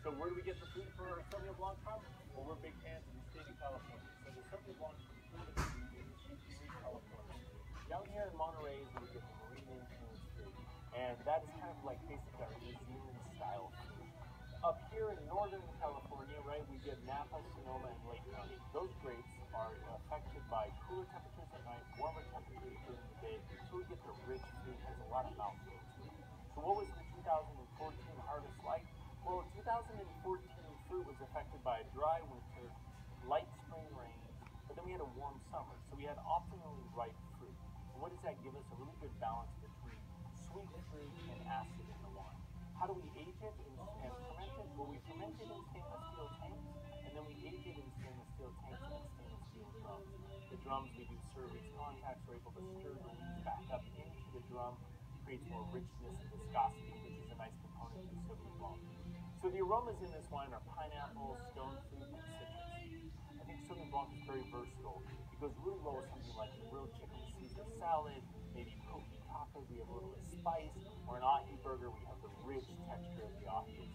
So where do we get the food for our Sauvignon Blanc from? Well, we're big fans of the state of California. So the Sauvignon Blanc food is in California. Down here in Monterey we get the marine food. And that is kind of like basically our New Zealand style food. Up here in Northern California, right, we get Napa, Sonoma, and Lake County. Those grapes are affected by cooler temperatures at night, warmer temperatures during the day, so we get the rich fruit, has a lot of mouthfeel. So what was the summer, so we had optimally ripe fruit. And what does that give us? A really good balance between sweet fruit and acid in the wine. How do we age it and, and ferment it? Well, we ferment it in stainless steel tanks, and then we age it in stainless steel tanks and stainless steel drums. The drums, we do cervix contacts, we're able to stir the lees back up into the drum, creates more richness and viscosity, which is a nice component of Sauvignon Blanc. So the aromas in this wine are pineapple, stone fruit, and citrus. I think Sauvignon Blanc is very versatile. Goes really with something like a grilled chicken Caesar salad, maybe poke tacos, we have a little bit of spice, or an ahi burger, we have the rich texture of the ahi